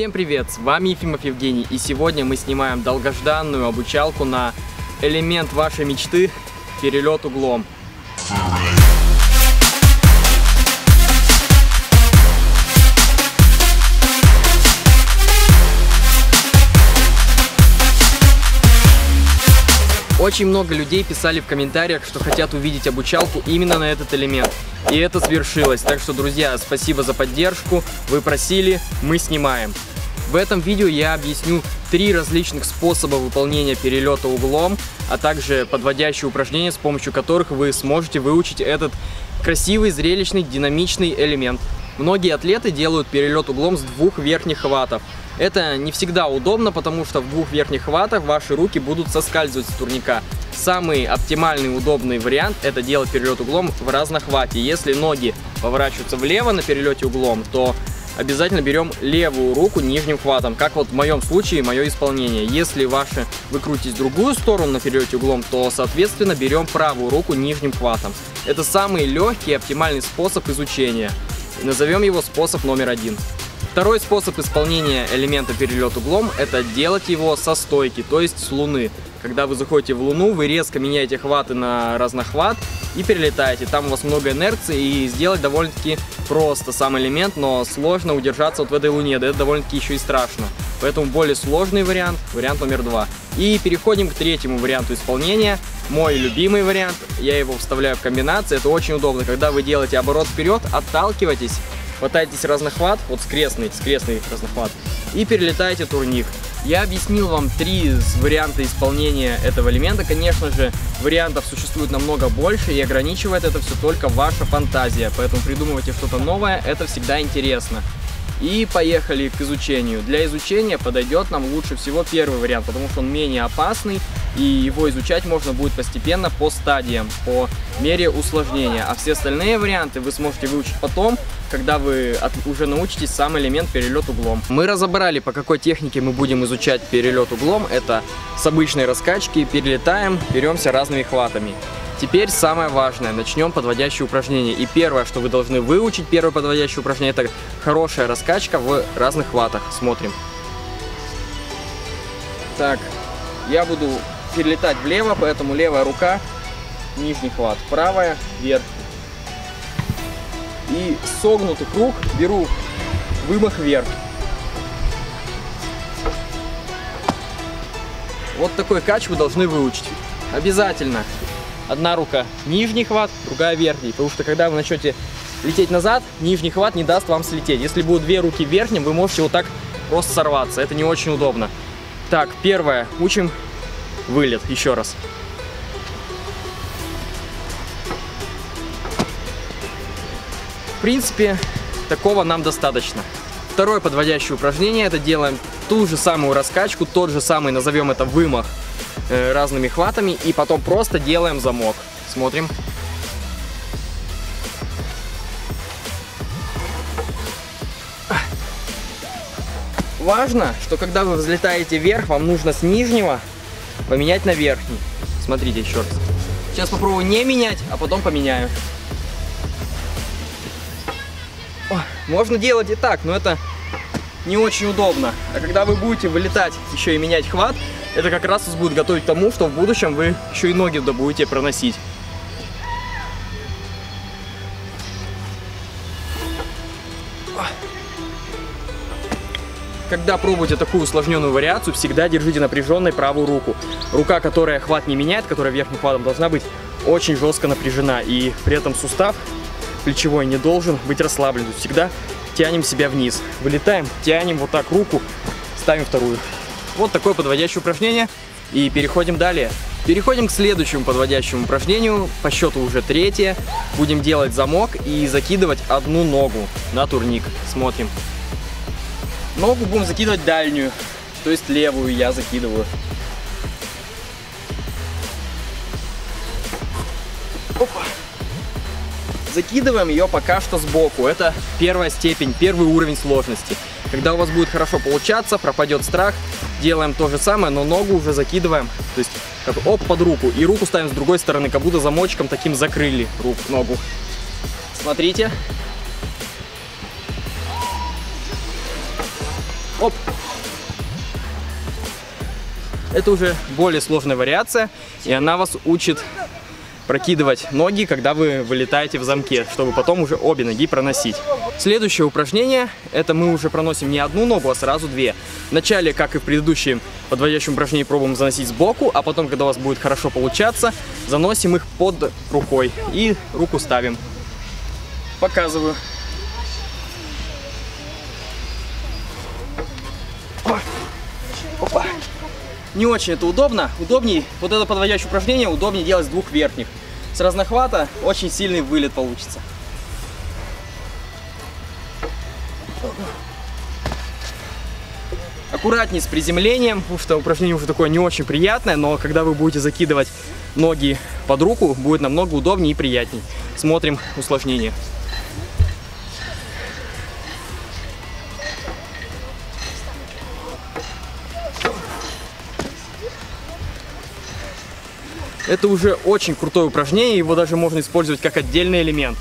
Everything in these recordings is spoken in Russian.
Всем привет, с вами Ефимов Евгений, и сегодня мы снимаем долгожданную обучалку на элемент вашей мечты – перелет углом. Очень много людей писали в комментариях, что хотят увидеть обучалку именно на этот элемент. И это свершилось. Так что, друзья, спасибо за поддержку. Вы просили, мы снимаем. В этом видео я объясню три различных способа выполнения перелета углом, а также подводящие упражнения, с помощью которых вы сможете выучить этот красивый, зрелищный, динамичный элемент. Многие атлеты делают перелет углом с двух верхних хватов. Это не всегда удобно, потому что в двух верхних хватах ваши руки будут соскальзывать с турника. Самый оптимальный удобный вариант это делать перелет углом в разнохвате. Если ноги поворачиваются влево на перелете углом, то обязательно берем левую руку нижним хватом, как вот в моем случае мое исполнение. Если ваши вы в другую сторону на перелете углом, то соответственно берем правую руку нижним хватом. Это самый легкий и оптимальный способ изучения. Назовем его способ номер один. Второй способ исполнения элемента перелет углом – это делать его со стойки, то есть с луны. Когда вы заходите в луну, вы резко меняете хваты на разнохват и перелетаете. Там у вас много инерции и сделать довольно-таки просто сам элемент, но сложно удержаться вот в этой луне, да это довольно-таки еще и страшно. Поэтому более сложный вариант, вариант номер два. И переходим к третьему варианту исполнения. Мой любимый вариант, я его вставляю в комбинации, это очень удобно. Когда вы делаете оборот вперед, отталкивайтесь хватаетесь разнохват, вот скрестный, скрестный разнохват, и перелетаете турник. Я объяснил вам три варианта исполнения этого элемента. Конечно же, вариантов существует намного больше, и ограничивает это все только ваша фантазия. Поэтому придумывайте что-то новое, это всегда интересно. И поехали к изучению. Для изучения подойдет нам лучше всего первый вариант, потому что он менее опасный, и его изучать можно будет постепенно по стадиям, по мере усложнения. А все остальные варианты вы сможете выучить потом, когда вы от, уже научитесь сам элемент перелет углом. Мы разобрали, по какой технике мы будем изучать перелет углом. Это с обычной раскачки, перелетаем, беремся разными хватами. Теперь самое важное, начнем подводящие упражнения. И первое, что вы должны выучить, первое подводящее упражнение, это хорошая раскачка в разных хватах. Смотрим. Так, я буду перелетать влево, поэтому левая рука, нижний хват, правая, вверх. И согнутый круг беру вымах вверх. Вот такой кач вы должны выучить. Обязательно одна рука нижний хват, другая верхний. Потому что когда вы начнете лететь назад, нижний хват не даст вам слететь. Если будут две руки верхним, вы можете вот так просто сорваться. Это не очень удобно. Так, первое. Учим вылет. Еще раз. В принципе, такого нам достаточно. Второе подводящее упражнение. Это делаем ту же самую раскачку, тот же самый, назовем это вымах Э, разными хватами и потом просто делаем замок. Смотрим. Важно, что когда вы взлетаете вверх, вам нужно с нижнего поменять на верхний. Смотрите еще раз. Сейчас попробую не менять, а потом поменяю. Можно делать и так, но это не очень удобно. А когда вы будете вылетать еще и менять хват, это как раз вас будет готовить к тому, что в будущем вы еще и ноги туда будете проносить. Когда пробуете такую усложненную вариацию, всегда держите напряженной правую руку. Рука, которая хват не меняет, которая верхним хватом должна быть очень жестко напряжена. И при этом сустав плечевой не должен быть расслаблен. Всегда тянем себя вниз. Вылетаем, тянем вот так руку, ставим вторую. Вот такое подводящее упражнение. И переходим далее. Переходим к следующему подводящему упражнению. По счету уже третье. Будем делать замок и закидывать одну ногу на турник. Смотрим. Ногу будем закидывать дальнюю, то есть левую я закидываю. Опа. Закидываем ее пока что сбоку. Это первая степень, первый уровень сложности. Когда у вас будет хорошо получаться, пропадет страх, делаем то же самое, но ногу уже закидываем. То есть, как, оп, под руку. И руку ставим с другой стороны, как будто замочком таким закрыли руку, ногу. Смотрите. Оп. Это уже более сложная вариация, и она вас учит прокидывать ноги, когда вы вылетаете в замке, чтобы потом уже обе ноги проносить. Следующее упражнение, это мы уже проносим не одну ногу, а сразу две. Вначале, как и в предыдущем подводящем упражнении, пробуем заносить сбоку, а потом, когда у вас будет хорошо получаться, заносим их под рукой и руку ставим. Показываю. Опа. Не очень это удобно. Удобней, вот это подводящее упражнение удобнее делать с двух верхних. С разнохвата очень сильный вылет получится. Аккуратнее с приземлением, потому что упражнение уже такое не очень приятное, но когда вы будете закидывать ноги под руку, будет намного удобнее и приятнее. Смотрим усложнение. Это уже очень крутое упражнение, его даже можно использовать как отдельный элемент.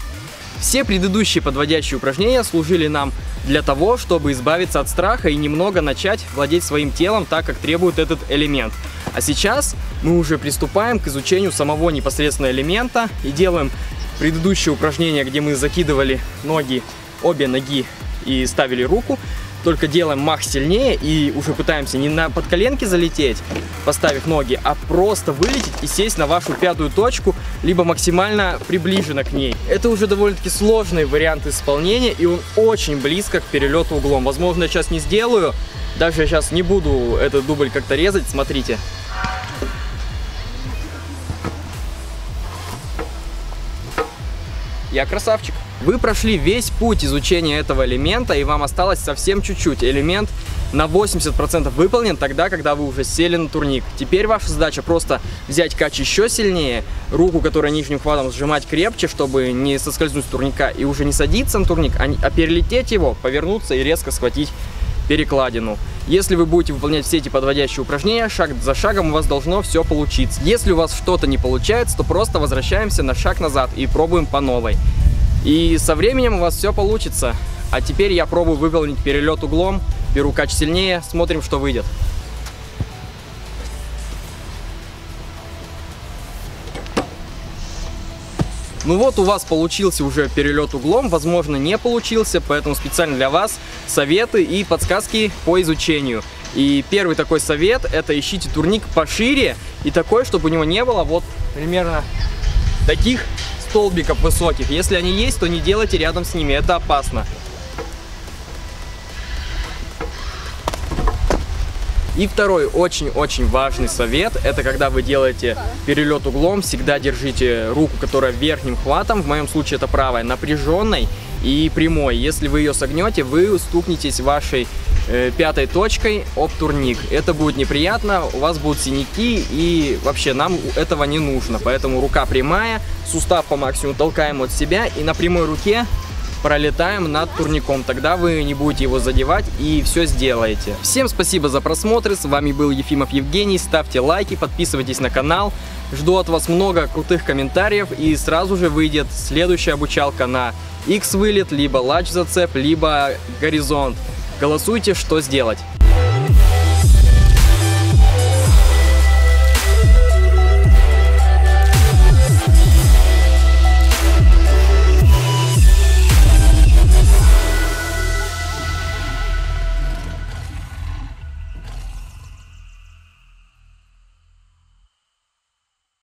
Все предыдущие подводящие упражнения служили нам для того, чтобы избавиться от страха и немного начать владеть своим телом так, как требует этот элемент. А сейчас мы уже приступаем к изучению самого непосредственного элемента и делаем предыдущее упражнение, где мы закидывали ноги, обе ноги и ставили руку только делаем мах сильнее и уже пытаемся не на подколенки залететь, поставив ноги, а просто вылететь и сесть на вашу пятую точку, либо максимально приближенно к ней. Это уже довольно-таки сложный вариант исполнения, и он очень близко к перелету углом. Возможно, я сейчас не сделаю, даже я сейчас не буду этот дубль как-то резать, смотрите. Я красавчик. Вы прошли весь путь изучения этого элемента, и вам осталось совсем чуть-чуть. Элемент на 80% выполнен тогда, когда вы уже сели на турник. Теперь ваша задача просто взять кач еще сильнее, руку, которая нижним хватом сжимать крепче, чтобы не соскользнуть с турника и уже не садиться на турник, а, а перелететь его, повернуться и резко схватить перекладину. Если вы будете выполнять все эти подводящие упражнения, шаг за шагом у вас должно все получиться. Если у вас что-то не получается, то просто возвращаемся на шаг назад и пробуем по новой. И со временем у вас все получится. А теперь я пробую выполнить перелет углом, беру кач сильнее, смотрим, что выйдет. Ну вот у вас получился уже перелет углом, возможно не получился, поэтому специально для вас советы и подсказки по изучению. И первый такой совет, это ищите турник пошире и такой, чтобы у него не было вот примерно таких столбиков высоких. Если они есть, то не делайте рядом с ними, это опасно. И второй очень-очень важный совет, это когда вы делаете перелет углом, всегда держите руку, которая верхним хватом, в моем случае это правая, напряженной и прямой. Если вы ее согнете, вы стукнетесь вашей э, пятой точкой об турник. Это будет неприятно, у вас будут синяки и вообще нам этого не нужно. Поэтому рука прямая, сустав по максимуму толкаем от себя и на прямой руке пролетаем над турником. Тогда вы не будете его задевать и все сделаете. Всем спасибо за просмотр. С вами был Ефимов Евгений. Ставьте лайки, подписывайтесь на канал. Жду от вас много крутых комментариев и сразу же выйдет следующая обучалка на X-вылет, либо лач зацеп, либо горизонт. Голосуйте, что сделать.